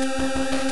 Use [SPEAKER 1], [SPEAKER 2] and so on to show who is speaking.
[SPEAKER 1] Música